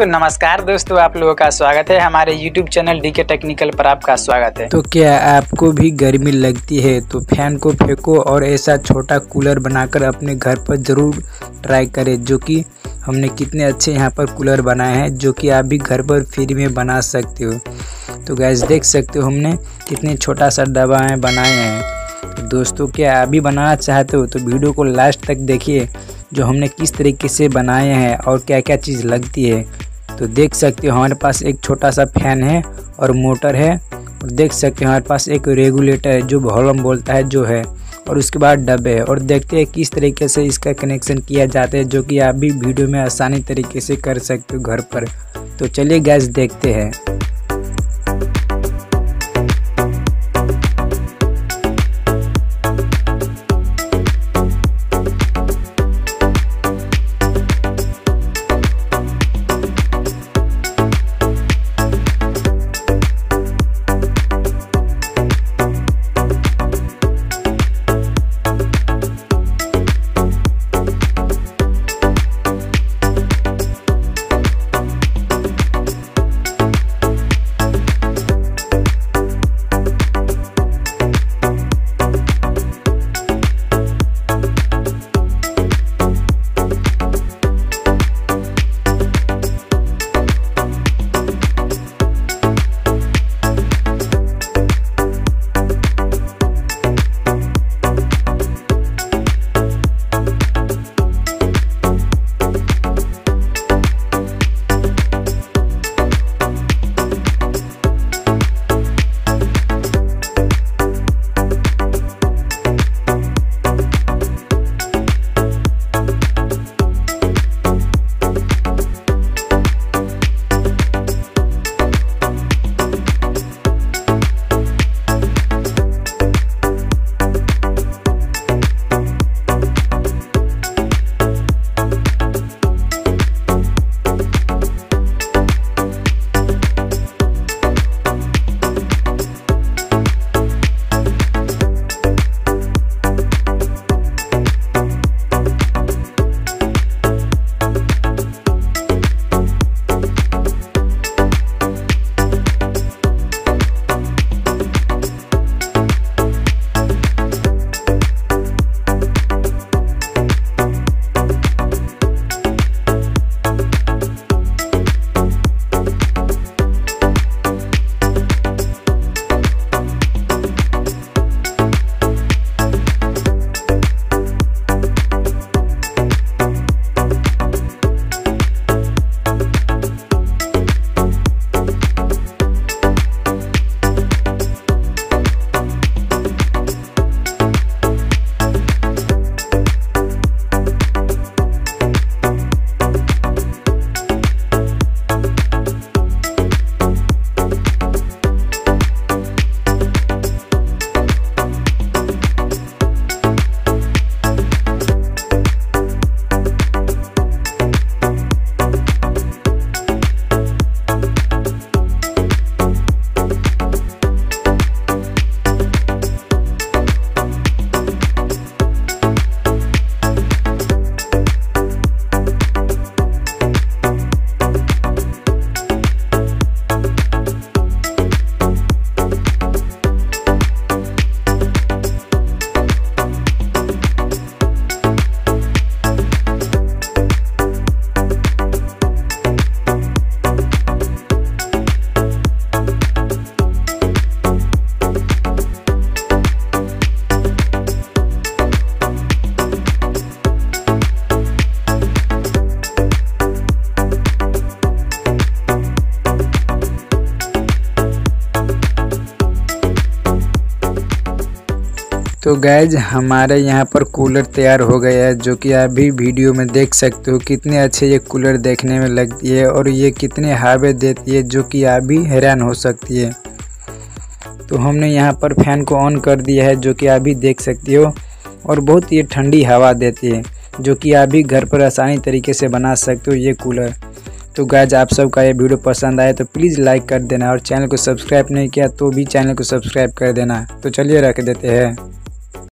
तो नमस्कार दोस्तों, आप लोगों का स्वागत है। हमारे YouTube channel D K Technical पर आपका स्वागत है। तो क्या आपको भी गर्मी लगती है तो फ़ैन को फेंको और ऐसा छोटा कूलर बनाकर अपने घर पर ज़रूर ट्राई करें, जो कि हमने कितने अच्छे यहाँ पर कूलर बनाए हैं, जो कि आप भी घर पर फ्री में बना सकते हो। तो गैस देख सकते हो हमने कितने छोटा सा डब्बा है, बनाए हैं। तो दोस्तों, क्या आप भी बनाना चाहते हो तो वीडियो को लास्ट तक देखिए, जो हमने किस तरीके से बनाए हैं और क्या क्या चीज़ लगती है। तो देख सकते हो हमारे पास एक छोटा सा फ़ैन है और मोटर है। और देख सकते हो हमारे पास एक रेगुलेटर है जो वॉल्यूम बोलता है, जो है। और उसके बाद डब्बे है। और देखते हैं किस तरीके से इसका कनेक्शन किया जाता है, जो कि आप भी वीडियो में आसानी तरीके से कर सकते हो घर पर। तो चलिए गैस देखते हैं। तो गैज हमारे यहाँ पर कूलर तैयार हो गया है, जो कि आप भी वीडियो में देख सकते हो, कितने अच्छे ये कूलर देखने में लगती है और ये कितने हावे देती है, जो कि आप भी हैरान हो सकती है। तो हमने यहाँ पर फ़ैन को ऑन कर दिया है, जो कि आप भी देख सकती हो, और बहुत ये ठंडी हवा देती है, जो कि आप भी घर पर आसानी तरीके से बना सकते हो ये कूलर तो गैज आप सबका ये वीडियो पसंद आए तो प्लीज़ लाइक कर देना और चैनल को सब्सक्राइब नहीं किया तो भी चैनल को सब्सक्राइब कर देना। तो चलिए रख देते हैं।